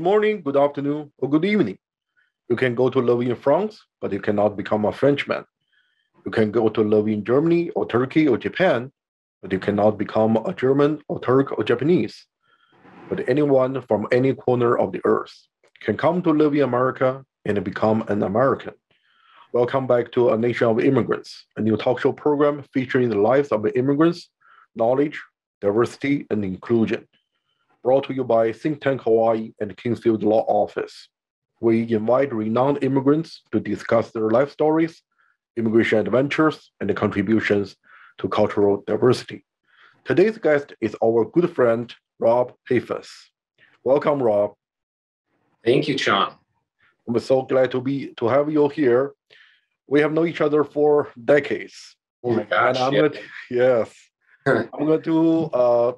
Good morning, good afternoon, or good evening. You can go to live in France, but you cannot become a Frenchman. You can go to live in Germany or Turkey or Japan, but you cannot become a German or Turk or Japanese. But anyone from any corner of the earth can come to live in America and become an American. Welcome back to A Nation of Immigrants, a new talk show program featuring the lives of immigrants, knowledge, diversity, and inclusion. Brought to you by ThinkTech Hawaii and Kingsfield Law Office. We invite renowned immigrants to discuss their life stories, immigration adventures, and contributions to cultural diversity. Today's guest is our good friend, Rob Hafiz. Welcome, Rob. Thank you, Sean. I'm so glad to be to have you here. We have known each other for decades. Oh my gosh! And I'm yeah. to, yes, I'm going to uh,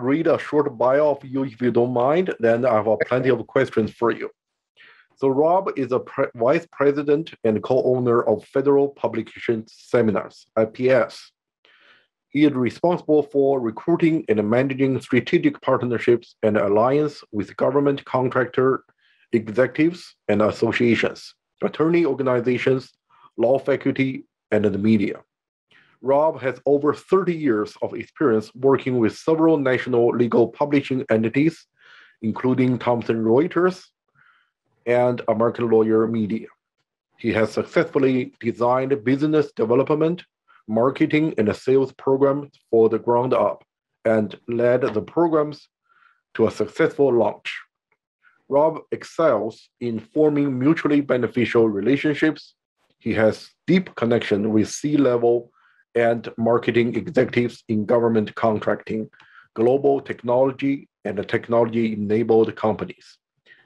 read a short bio of you if you don't mind. Then I have plenty of questions for you. So Rob is a pre- vice president and co-owner of Federal Publication Seminars (FPS). He is responsible for recruiting and managing strategic partnerships and alliance with government contractor executives and associations, attorney organizations, law faculty, and the media. Rob has over 30 years of experience working with several national legal publishing entities, including Thomson Reuters and American Lawyer Media. He has successfully designed business development, marketing, and sales programs for the ground up and led the programs to a successful launch. Rob excels in forming mutually beneficial relationships. He has deep connection with C-level and marketing executives in government contracting, global technology, and technology-enabled companies.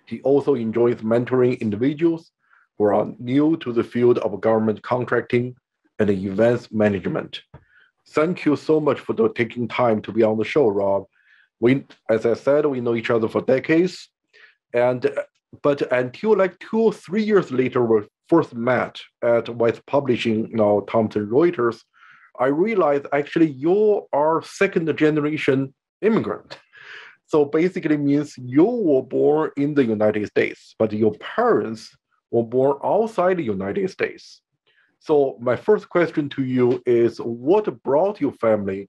He also enjoys mentoring individuals who are new to the field of government contracting and events management. Thank you so much for taking time to be on the show, Rob. We, as I said, we know each other for decades, and but until like two or three years later, we first met at West Publishing, now Thomson Reuters. I realized actually you are second generation immigrant. So basically means you were born in the United States, but your parents were born outside the United States. So my first question to you is what brought your family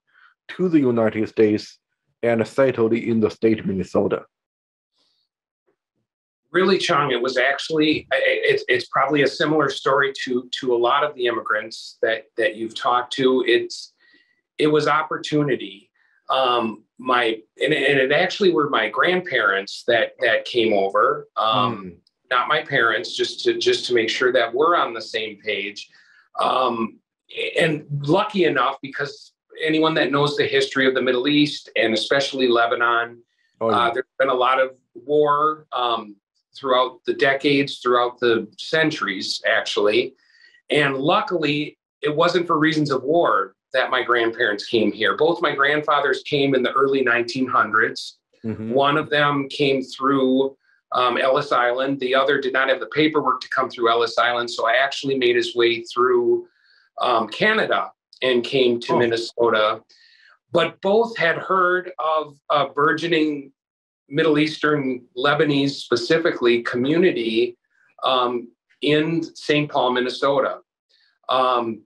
to the United States and settled in the state of Minnesota? Really, Chung, it was actually it's it's probably a similar story to to a lot of the immigrants that that you've talked to. It's it was opportunity. Um, my and, and it actually were my grandparents that that came over. Um, mm. Not my parents, just to just to make sure that we're on the same page. Um, and lucky enough, because anyone that knows the history of the Middle East and especially Lebanon, oh, yeah. uh, there's been a lot of war um, throughout the decades, throughout the centuries, actually. And luckily, it wasn't for reasons of war that my grandparents came here. Both my grandfathers came in the early 1900s. Mm-hmm. One of them came through um, Ellis Island. The other did not have the paperwork to come through Ellis Island. So I actually made his way through um, Canada and came to oh. Minnesota. But both had heard of a burgeoning Middle Eastern Lebanese specifically community um, in St. Paul, Minnesota. Um,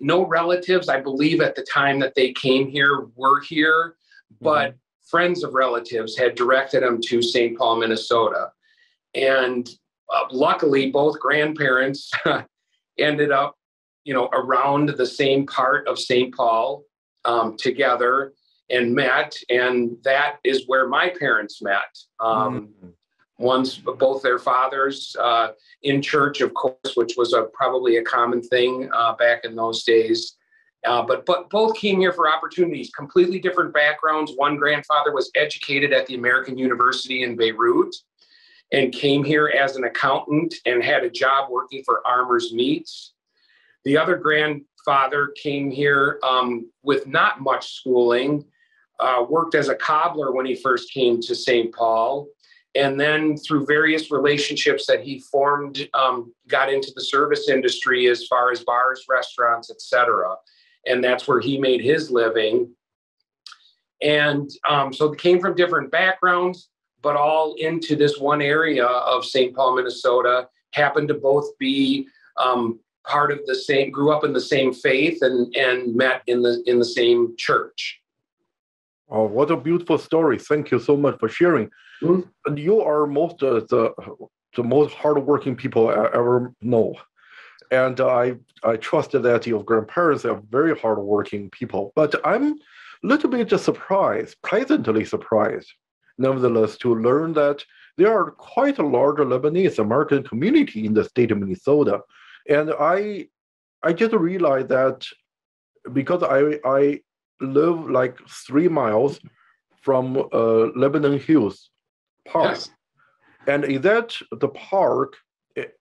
no relatives, I believe, at the time that they came here were here, but mm-hmm. friends of relatives had directed them to St. Paul, Minnesota. And uh, luckily, both grandparents ended up, you know, around the same part of St. Paul um, together and met, and that is where my parents met. Um, mm-hmm. One's both their fathers uh, in church, of course, which was a, probably a common thing uh, back in those days. Uh, but but both came here for opportunities, completely different backgrounds. One grandfather was educated at the American University in Beirut, and came here as an accountant and had a job working for Armour's Meats. The other grandfather came here um, with not much schooling uh, worked as a cobbler when he first came to St. Paul. And then through various relationships that he formed, um, got into the service industry as far as bars, restaurants, etc. And that's where he made his living. And um, so they came from different backgrounds, but all into this one area of St. Paul, Minnesota. Happened to both be um, part of the same, grew up in the same faith, and and met in the in the same church. Oh, what a beautiful story! Thank you so much for sharing. Mm-hmm. And you are most uh, the the most hardworking people I ever know, and I I trust that your grandparents are very hardworking people. But I'm a little bit surprised, pleasantly surprised, nevertheless, to learn that there are quite a large Lebanese American community in the state of Minnesota, and I I just realized that because I I live like three miles from uh, Lebanon Hills Park. Yes. And is that the park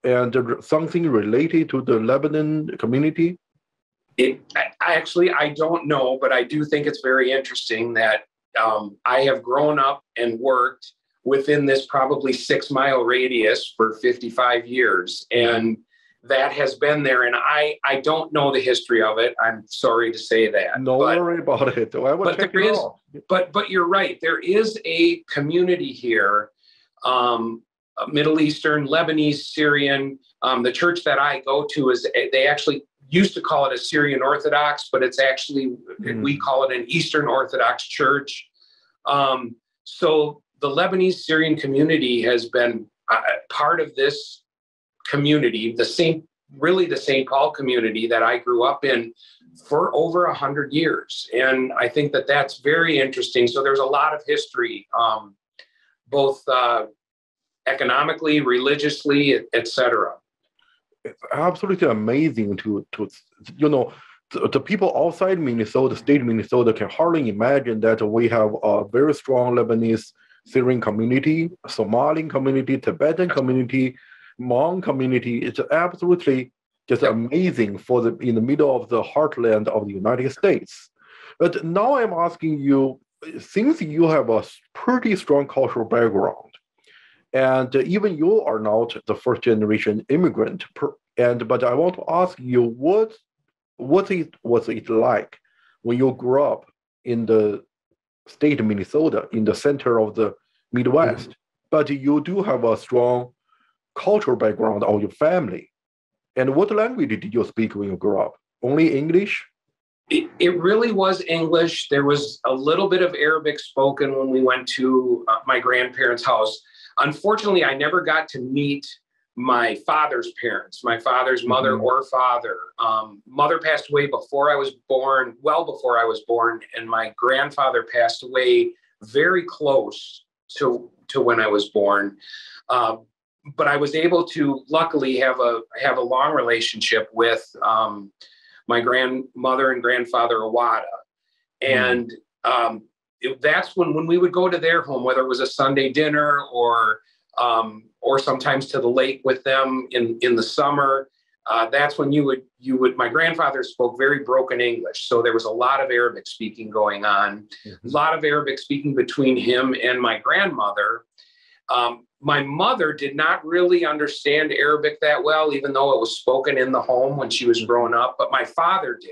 and something related to the Lebanon community? It, I, actually, I don't know, but I do think it's very interesting that um, I have grown up and worked within this probably six mile radius for 55 years. And that has been there, and I I don't know the history of it. I'm sorry to say that. No but, worry about it. I but there is, but but you're right. There is a community here, um, Middle Eastern, Lebanese, Syrian. Um, the church that I go to is they actually used to call it a Syrian Orthodox, but it's actually mm. we call it an Eastern Orthodox church. Um, so the Lebanese Syrian community has been uh, part of this community, the same, really the St. Paul community that I grew up in for over a hundred years. And I think that that's very interesting. So there's a lot of history, um, both uh, economically, religiously, etc. It's absolutely amazing to, to you know, the, the people outside Minnesota, state Minnesota, can hardly imagine that we have a very strong Lebanese Syrian community, Somali community, Tibetan community, Hmong community is absolutely just amazing for the in the middle of the heartland of the United States. But now I'm asking you, since you have a pretty strong cultural background, and even you are not the first generation immigrant, and but I want to ask you what what it was it like when you grew up in the state of Minnesota in the center of the Midwest, mm-hmm. but you do have a strong cultural background of your family. And what language did you speak when you grew up? Only English? It, it really was English. There was a little bit of Arabic spoken when we went to uh, my grandparents' house. Unfortunately, I never got to meet my father's parents, my father's mother mm-hmm. or father. Um, mother passed away before I was born, well before I was born, and my grandfather passed away very close to to when I was born. Uh, but I was able to luckily have a have a long relationship with um, my grandmother and grandfather Awada, hmm. and um, it, that's when when we would go to their home, whether it was a Sunday dinner or um, or sometimes to the lake with them in in the summer. Uh, that's when you would you would my grandfather spoke very broken english so there was a lot of arabic speaking going on mm-hmm. a lot of arabic speaking between him and my grandmother um, my mother did not really understand Arabic that well, even though it was spoken in the home when she was growing up, but my father did.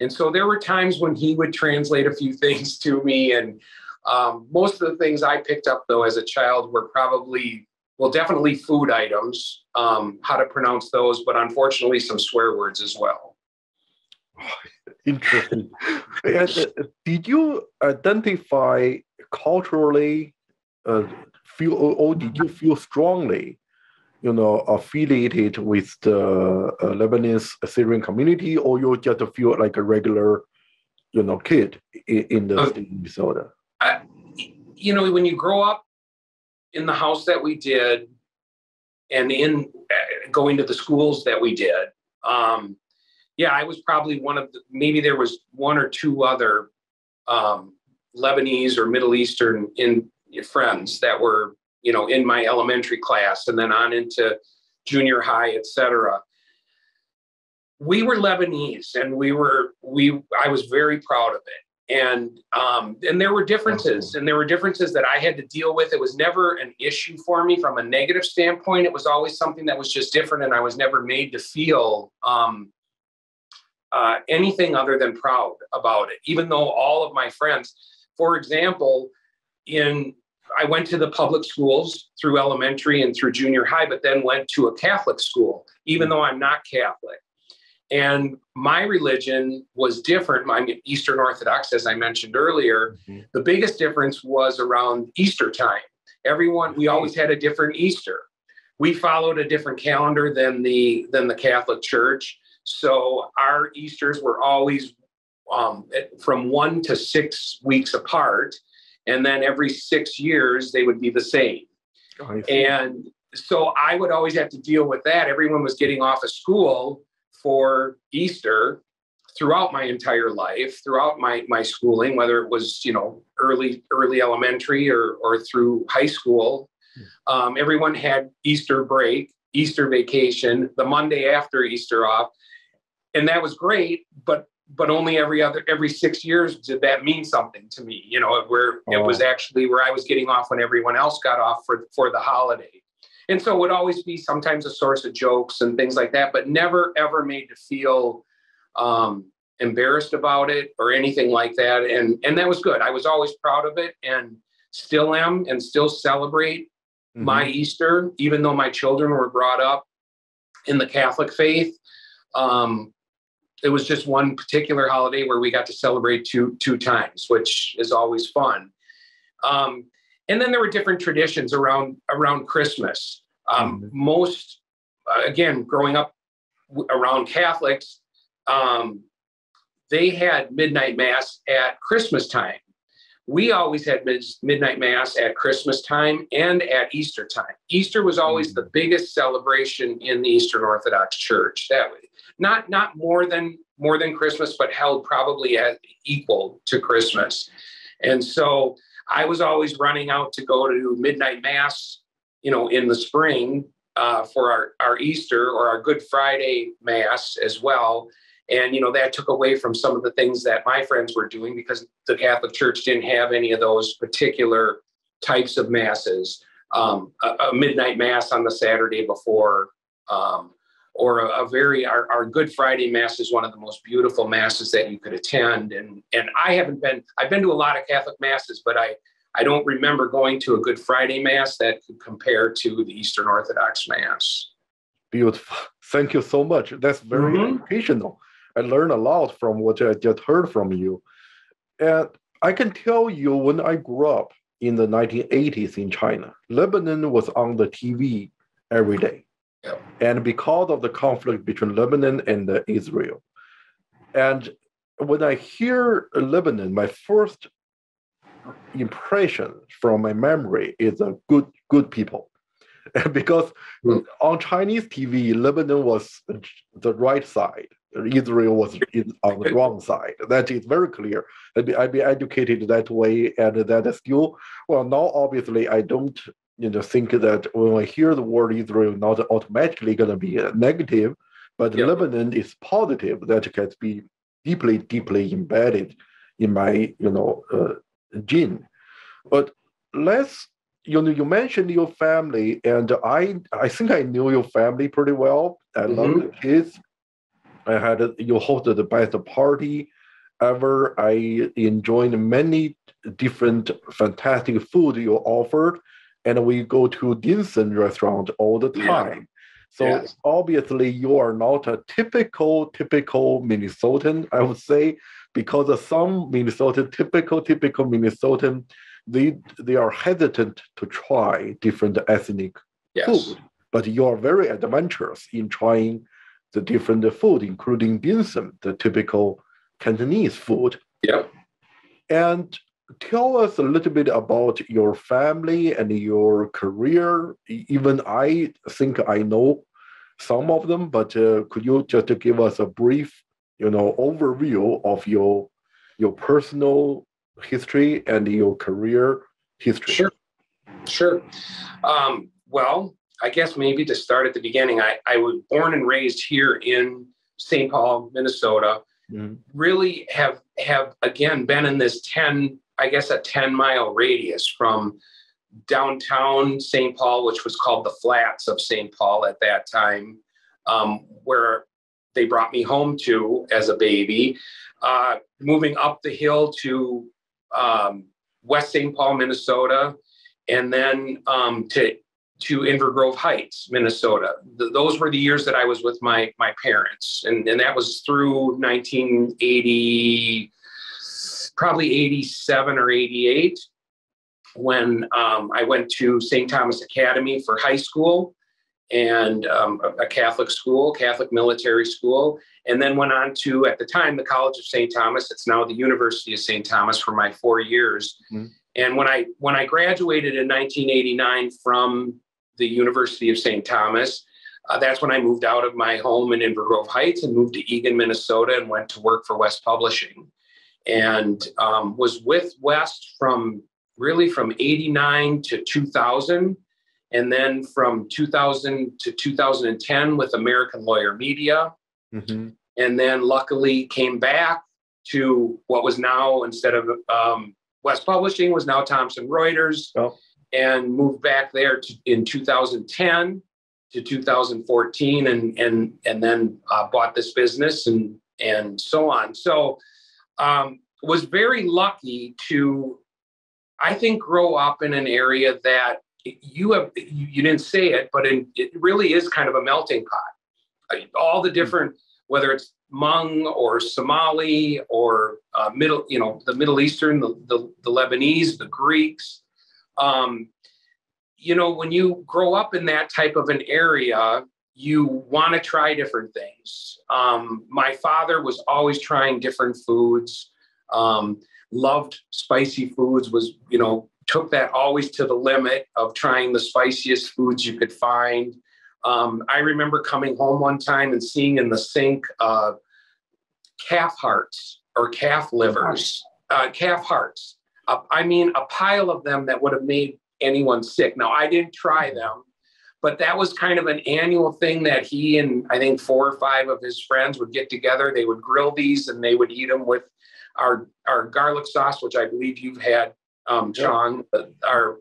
And so there were times when he would translate a few things to me. And um, most of the things I picked up, though, as a child were probably, well, definitely food items, um, how to pronounce those, but unfortunately, some swear words as well. Interesting. Uh, did you identify culturally uh, feel or, did you feel strongly you know affiliated with the uh, lebanese syrian community or you just feel like a regular you know kid in, in the uh, state of minnesota? I, you know when you grow up in the house that we did and in uh, going to the schools that we did um, yeah i was probably one of the maybe there was one or two other um, lebanese or middle eastern in friends that were you know in my elementary class and then on into junior high etc we were lebanese and we were we i was very proud of it. And um, and there were differences and there were differences that i had to deal with. It was never an issue for me from a negative standpoint. It was always something that was just different and i was never made to feel um, uh, anything other than proud about it. Even though all of my friends for example in I went to the public schools through elementary and through junior high, but then went to a Catholic school, even though I'm not Catholic. And my religion was different. I'm Eastern Orthodox, as I mentioned earlier. Mm-hmm. The biggest difference was around Easter time. Everyone, we always had a different Easter. We followed a different calendar than the than the Catholic Church. So our Easters were always um, from one to six weeks apart, and then every six years they would be the same. And so I would always have to deal with that. Everyone was getting off of school for Easter throughout my entire life, throughout my my schooling, whether it was you know early early elementary or or through high school. Hmm. Um, everyone had Easter break, Easter vacation, the Monday after Easter off, and that was great. But but only every other every six years did that mean something to me. You know, where oh. it was oh. actually where I was getting off when everyone else got off for for the holiday. And so it would always be sometimes a source of jokes and things like that, but never ever made to feel um, embarrassed about it or anything like that. And and that was good. I was always proud of it and still am and still celebrate mm-hmm. my Easter, even though my children were brought up in the Catholic faith. Um, it was just one particular holiday where we got to celebrate two two times, which is always fun. Um, and then there were different traditions around around Christmas. Um, mm-hmm. Most, uh, again, growing up w- around Catholics, um, they had midnight mass at Christmas time. We always had midnight mass at Christmas time and at Easter time. Easter was always the biggest celebration in the Eastern Orthodox Church. That way, not not more than more than Christmas, but held probably as equal to Christmas. And so I was always running out to go to midnight mass, you know, in the spring uh, for our, our Easter or our Good Friday mass as well. And, you know, that took away from some of the things that my friends were doing because the Catholic Church didn't have any of those particular types of masses. Um, a, a, midnight mass on the Saturday before, um, or a, a, very our, our good friday mass is one of the most beautiful masses that you could attend. And and i haven't been i've been to a lot of catholic masses but i i don't remember going to a good friday mass that could compare to the eastern orthodox mass. Beautiful. Thank you so much. That's very mm-hmm. educational i learned a lot from what i just heard from you and i can tell you when i grew up in the 1980s in china lebanon was on the tv every day and because of the conflict between Lebanon and Israel. And when I hear Lebanon, my first impression from my memory is a good good people. because mm. on Chinese TV, Lebanon was the right side. Israel was on the wrong side. That is very clear. I'd be, I'd be educated that way and that is still, Well, now obviously I don't you know think that when I hear the word Israel, not automatically going to be negative, but. Lebanon is positive. That can be deeply, deeply embedded in my you know uh, gene. But let's you know you mentioned your family, and I I think I knew your family pretty well. I mm-hmm. love the kids. I had a, you hosted the best party ever. I enjoyed many different fantastic food you offered and we go to Dinsen restaurant all the time. Yeah. So yes. obviously you are not a typical, typical Minnesotan, I would say, because of some Minnesota, typical, typical Minnesotan, they they are hesitant to try different ethnic yes. food. But you are very adventurous in trying the different food, including dim sum, the typical Cantonese food. Yeah. And tell us a little bit about your family and your career. Even I think I know some of them, but uh, could you just give us a brief, you know, overview of your your personal history and your career history? Sure, sure. Um, well, I guess maybe to start at the beginning, I, I was born and raised here in St. Paul, Minnesota. Mm-hmm. Really have have again been in this ten I guess, a 10 mile radius from downtown St. Paul, which was called the Flats of St. Paul at that time, um, where they brought me home to as a baby. Uh, moving up the hill to um, West St. Paul, Minnesota, and then um, to to Inver Grove Heights, Minnesota. Th- those were the years that I was with my my parents, and and that was through 1980, probably 87 or 88, when um, I went to St. Thomas Academy for high school and um, a, a Catholic school, Catholic military school, and then went on to at the time the College of St. Thomas. It's now the University of St. Thomas for my four years. Mm-hmm. And when I when I graduated in 1989 from the University of St. Thomas, uh, that's when I moved out of my home in Inver Grove Heights and moved to Eagan, Minnesota, and went to work for West Publishing, and um, was with West from really from 89 to 2000 and then from 2000 to 2010 with American Lawyer Media. Mm-hmm. And then luckily came back to what was now, instead of um, West Publishing, was now Thomson Reuters, oh. And moved back there to, in 2010 to 2014, and and and then uh, bought this business and and so on. So um, was very lucky to, I think, grow up in an area that you have you, didn't say it, but in, it really is kind of a melting pot. All the different, whether it's Hmong or Somali or uh, middle, you know, the Middle Eastern, the, the, the Lebanese, the Greeks. Um, you know, when you grow up in that type of an area, you want to try different things. Um, my father was always trying different foods. Um, loved spicy foods. Was you know took that always to the limit of trying the spiciest foods you could find. Um, I remember coming home one time and seeing in the sink uh, calf hearts or calf livers, uh, calf hearts. Uh, I mean, a pile of them that would have made anyone sick. Now, I didn't try them, but that was kind of an annual thing that he and I think four or five of his friends would get together. They would grill these and they would eat them with our, our garlic sauce, which I believe you've had um, Chong, our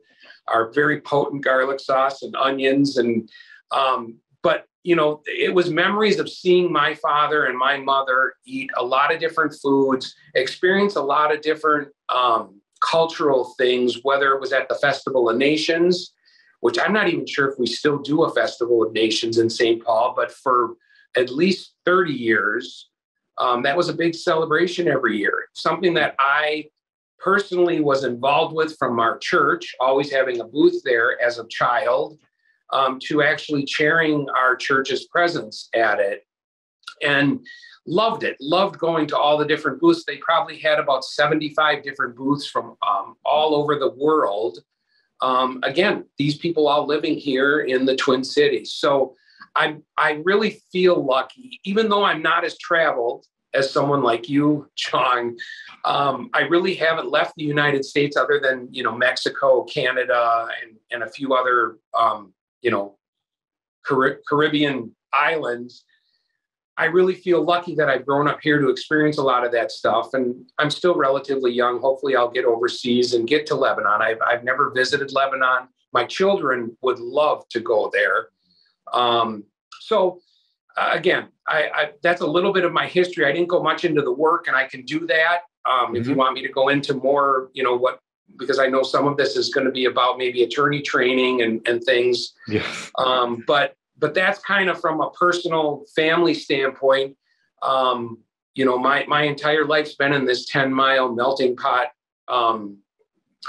our very potent garlic sauce and onions and um, but you know it was memories of seeing my father and my mother eat a lot of different foods experience a lot of different um, cultural things whether it was at the festival of nations which i'm not even sure if we still do a festival of nations in st paul but for at least 30 years um, that was a big celebration every year something that i personally was involved with from our church, always having a booth there as a child, um, to actually chairing our church's presence at it. And loved it, loved going to all the different booths. They probably had about 75 different booths from um, all over the world. Um, again, these people all living here in the Twin Cities. So I, I really feel lucky, even though I'm not as traveled as someone like you, Chong, um, I really haven't left the United States other than you know Mexico, Canada, and and a few other um, you know Car- Caribbean islands. I really feel lucky that I've grown up here to experience a lot of that stuff, and I'm still relatively young. Hopefully, I'll get overseas and get to Lebanon. I've I've never visited Lebanon. My children would love to go there. Um, so uh, again, I, I, that's a little bit of my history. I didn't go much into the work, and I can do that. Um, mm-hmm. If you mm-hmm. want me to go into more, you know, what because I know some of this is going to be about maybe attorney training and and things. Yeah. Um, but but that's kind of from a personal family standpoint. Um, you know, my my entire life's been in this ten mile melting pot, um,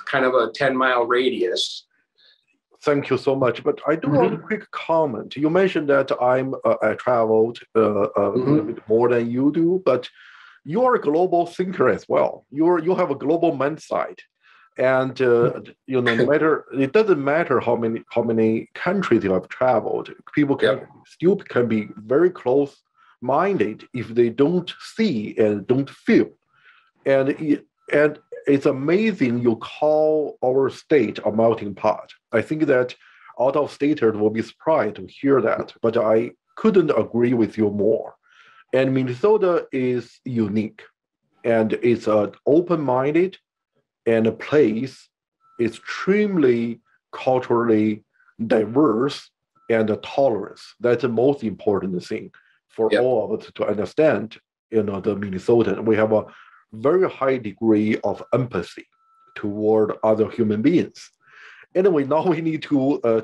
kind of a ten mile radius. Thank you so much. But I do mm-hmm. want a quick comment. You mentioned that I'm uh, I traveled uh, uh, mm-hmm. a little bit more than you do, but you are a global thinker as well. You're you have a global mindset, and uh, you know no matter it doesn't matter how many how many countries you have traveled. People can yep. still can be very close minded if they don't see and don't feel, and and it's amazing you call our state a melting pot. I think that out of staters will be surprised to hear that, but I couldn't agree with you more. And Minnesota is unique, and it's an open-minded and a place extremely culturally diverse and a tolerance. That's the most important thing for yep. all of us to understand. You know, the Minnesotan. We have a very high degree of empathy toward other human beings. anyway, now we need to uh,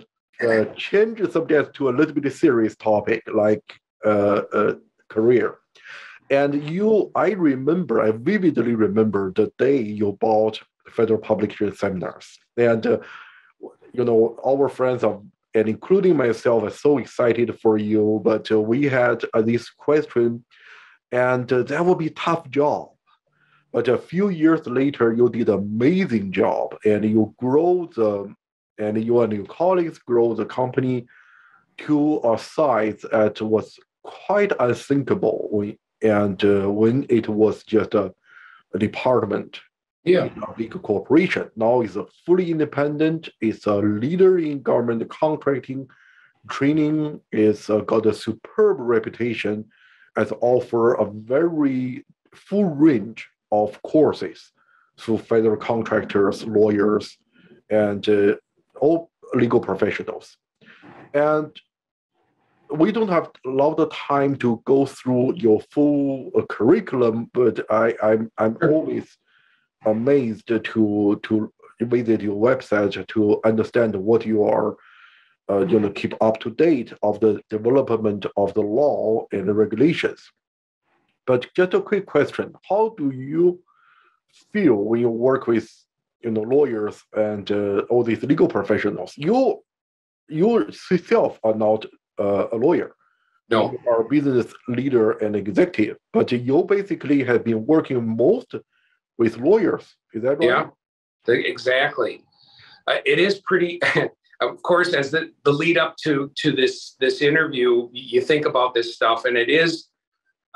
uh, change the subject to a little bit serious topic like uh, uh, career. And you, I remember, I vividly remember the day you bought Federal Publication Seminars. And, uh, you know, our friends are, and including myself, are so excited for you. But uh, we had uh, this question, and that would be tough job. But a few years later, you did an amazing job, and you grow the and you and your colleagues grow the company to a size that was quite unthinkable when, and uh, when it was just a, a department yeah. in a big corporation. Now it's a fully independent, it's a leader in government contracting, training, it's uh, got a superb reputation as offer a very full range of courses to federal contractors, lawyers, and uh, all legal professionals. And we don't have a lot of time to go through your full uh, curriculum, but I, I'm, I'm always amazed to, to visit your website to understand what you are uh, you know, keep up to date of the development of the law and the regulations. But just a quick question: How do you feel when you work with you know lawyers and uh, all these legal professionals? You you yourself are not uh, a lawyer. No. You are a business leader and executive but you basically have been working most with lawyers is that right yeah exactly uh, it is pretty of course as the, the lead up to to this this interview you think about this stuff and it is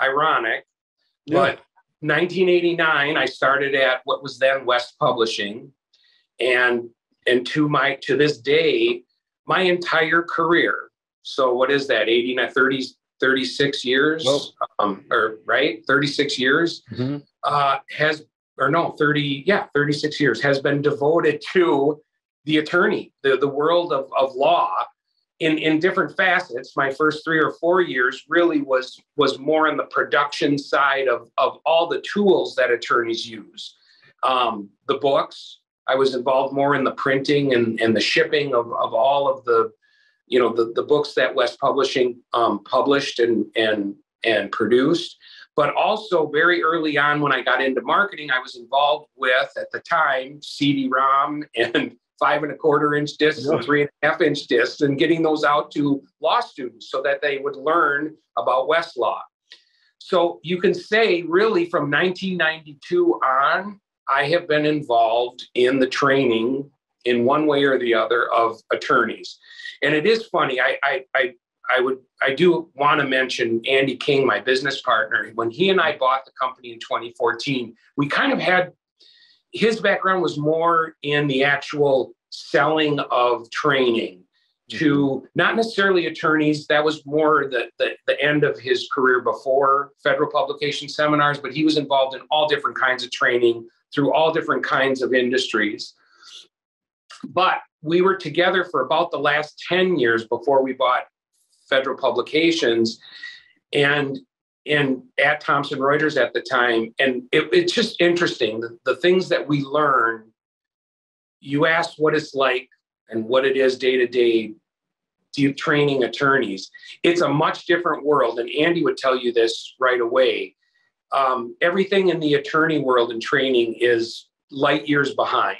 ironic yeah. but 1989, I started at what was then West Publishing, and and to my to this day, my entire career. So what is that? 89, 30, 36 years, well, um, or right, 36 years mm-hmm. uh, has or no, 30, yeah, 36 years has been devoted to the attorney, the the world of of law in in different facets. My first three or four years really was was more on the production side of of all the tools that attorneys use. Um, the books i was involved more in the printing and and the shipping of of all of the you know the, the books that west publishing um, published and and and produced but also very early on when i got into marketing i was involved with at the time cd-rom and five and a quarter inch discs yeah. and three and a half inch discs and getting those out to law students so that they would learn about Westlaw. So you can say, really, from 1992 on, I have been involved in the training in one way or the other of attorneys. And it is funny. I, I, I, I would, I do want to mention Andy King, my business partner. When he and I bought the company in 2014, we kind of had his background was more in the actual selling of training to mm-hmm. not necessarily attorneys. That was more the, the, the, end of his career before federal publication seminars, but he was involved in all different kinds of training through all different kinds of industries. But we were together for about the last 10 years before we bought federal publications. And in at Thomson Reuters at the time, and it, it's just interesting the, the things that we learn. You ask what it's like and what it is day to day training attorneys. It's a much different world, and Andy would tell you this right away. Um, everything in the attorney world and training is light years behind,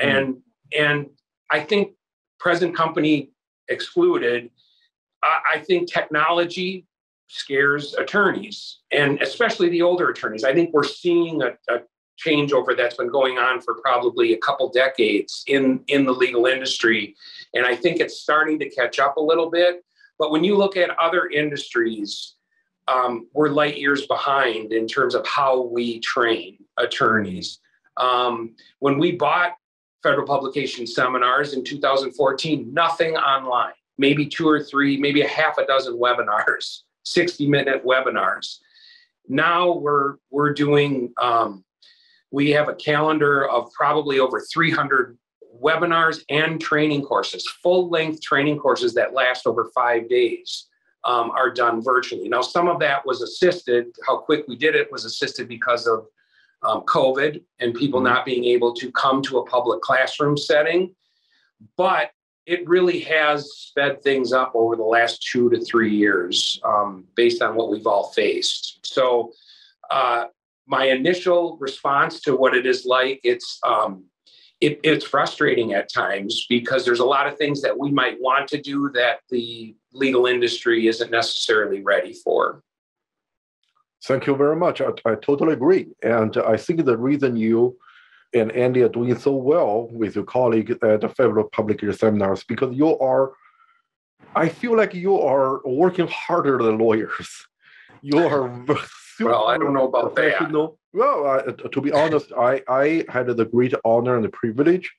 mm. and and I think present company excluded. I think technology scares attorneys and especially the older attorneys. I think we're seeing a, a changeover that's been going on for probably a couple decades in in the legal industry and i think it's starting to catch up a little bit. But when you look at other industries um, we're light years behind in terms of how we train attorneys. Um, when we bought federal publication seminars in 2014 nothing online maybe two or three maybe a half a dozen webinars 60 minute webinars. Now we're we're doing um, we have a calendar of probably over 300 webinars and training courses, full length training courses that last over five days um, are done virtually. Now, some of that was assisted, how quick we did it was assisted because of um, COVID and people mm-hmm. not being able to come to a public classroom setting. but it really has sped things up over the last two to three years um, based on what we've all faced. So, uh, my initial response to what it is like, it's um, it, it's frustrating at times because there's a lot of things that we might want to do that the legal industry isn't necessarily ready for. Thank you very much. I, I totally agree. And I think the reason you and Andy are doing so well with your colleague at the Federal Public seminars because you are, I feel like you are working harder than lawyers. You are well, I don't know about that. Well, uh, to be honest, I, I had the great honor and the privilege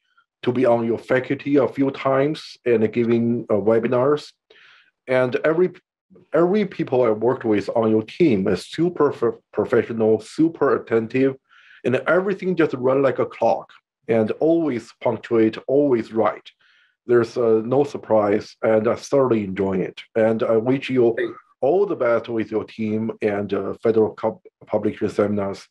to be on your faculty a few times and giving uh, webinars. And every every people I worked with on your team is super professional, super attentive, and everything just run like a clock and always punctuate, always right. There's uh, no surprise, and I thoroughly enjoy it. And I wish you all the best with your team and uh, federal publication seminars.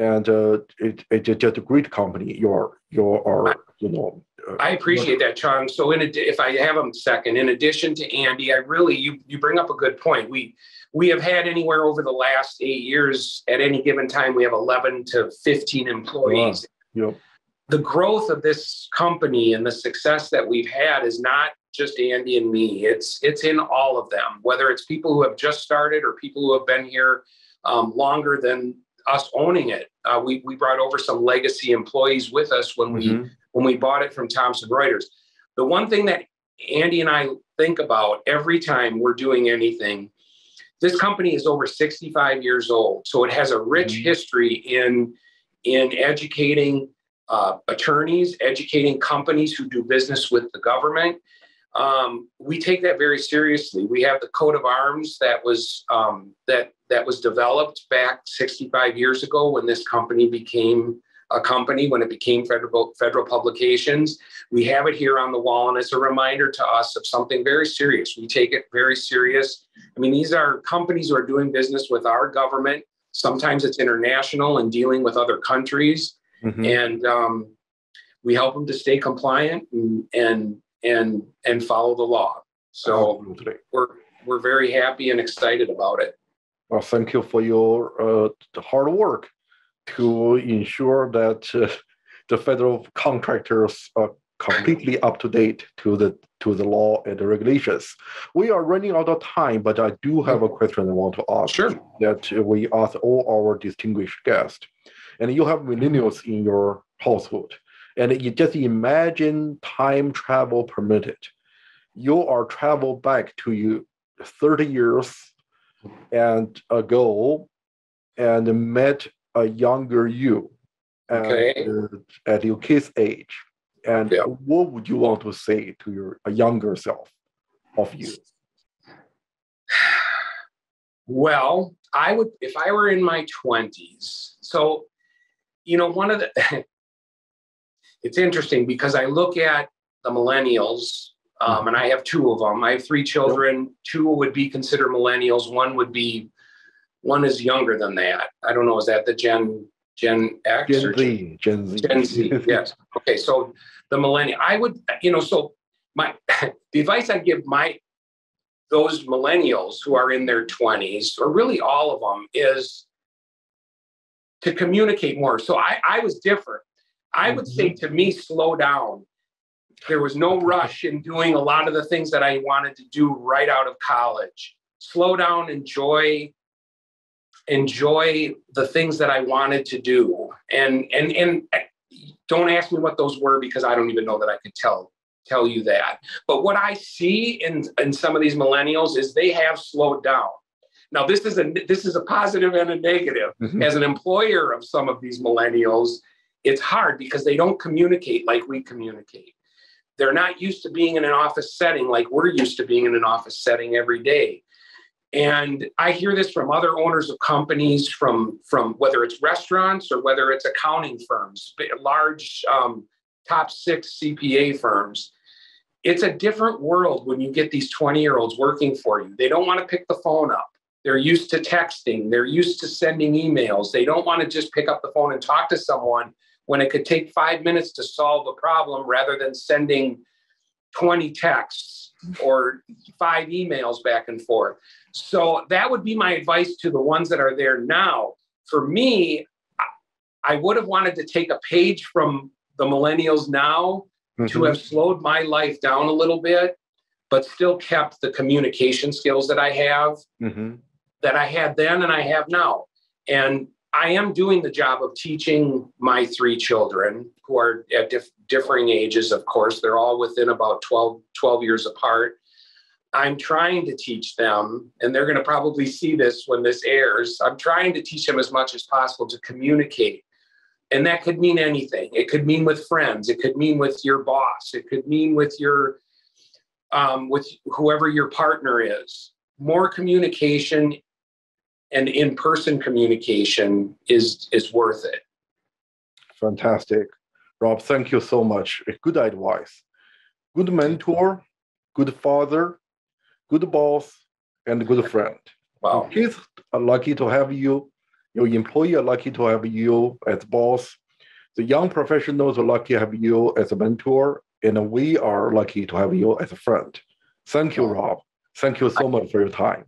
And uh, it, it's just a great company. You're, you're, you know. Uh, I appreciate that, Chong. So, in ad- if I have a second, in addition to Andy, I really you you bring up a good point. We we have had anywhere over the last eight years at any given time, we have 11 to 15 employees. Wow. Yep. The growth of this company and the success that we've had is not just Andy and me. It's it's in all of them, whether it's people who have just started or people who have been here um, longer than us owning it. Uh, we we brought over some legacy employees with us when mm-hmm. we when we bought it from Thomson Reuters. The one thing that Andy and I think about every time we're doing anything this company is over 65 years old, so it has a rich mm-hmm. history in in educating uh, attorneys, educating companies who do business with the government. Um, we take that very seriously. We have the coat of arms that was um, that that was developed back 65 years ago when this company became a company when it became federal federal publications. We have it here on the wall, and it's a reminder to us of something very serious. We take it very serious. I mean, these are companies who are doing business with our government. Sometimes it's international and dealing with other countries, mm-hmm. and um, we help them to stay compliant and and and, and follow the law. So we're we're very happy and excited about it. Well, thank you for your uh, hard work to ensure that uh, the federal contractors are completely up to date to the to the law and the regulations. We are running out of time, but I do have a question I want to ask. Sure. That we ask all our distinguished guests, and you have millennials in your household, and you just imagine time travel permitted. You are travel back to you 30 years and ago and met a younger you and, okay. uh, at your kid's age and yeah. what would you want to say to your a younger self of you well i would if i were in my 20s so you know one of the it's interesting because i look at the millennials um, and i have two of them i have three children two would be considered millennials one would be one is younger than that. I don't know. Is that the Gen Gen X Gen or Z? Gen Z. Gen Z. yes. Okay. So the millennial. I would, you know, so my the advice I give my those millennials who are in their 20s, or really all of them, is to communicate more. So I, I was different. I would say mm-hmm. to me, slow down. There was no rush in doing a lot of the things that I wanted to do right out of college. Slow down, enjoy enjoy the things that I wanted to do. And and and don't ask me what those were because I don't even know that I could tell tell you that. But what I see in in some of these millennials is they have slowed down. Now this is a this is a positive and a negative. Mm-hmm. As an employer of some of these millennials, it's hard because they don't communicate like we communicate. They're not used to being in an office setting like we're used to being in an office setting every day. And I hear this from other owners of companies, from from whether it's restaurants or whether it's accounting firms, large um, top six CPA firms. It's a different world when you get these 20 year olds working for you. They don't want to pick the phone up. They're used to texting. They're used to sending emails. They don't want to just pick up the phone and talk to someone when it could take five minutes to solve a problem rather than sending 20 texts or five emails back and forth. So that would be my advice to the ones that are there now. For me, I would have wanted to take a page from the millennials now mm-hmm. to have slowed my life down a little bit, but still kept the communication skills that I have, mm-hmm. that I had then and I have now. And I am doing the job of teaching my three children who are at dif- differing ages, of course. They're all within about 12, 12 years apart. I'm trying to teach them, and they're going to probably see this when this airs. I'm trying to teach them as much as possible to communicate. And that could mean anything. It could mean with friends. It could mean with your boss. It could mean with your, um, with whoever your partner is. More communication and in-person communication is is worth it. Fantastic. Rob, thank you so much. Good advice. Good mentor, good father, good boss, and good friend. Wow. Kids are lucky to have you. Your employee are lucky to have you as boss. The young professionals are lucky to have you as a mentor, and we are lucky to have you as a friend. Thank you, Rob. Thank you so much for your time.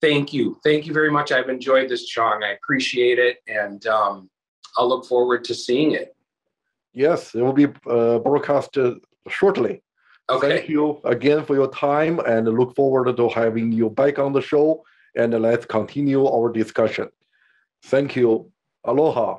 Thank you. Thank you very much. I've enjoyed this, Chang. I appreciate it, and um, I'll look forward to seeing it. Yes, it will be uh, broadcasted shortly. Okay. Thank you again for your time and look forward to having you back on the show and let's continue our discussion. Thank you. Aloha.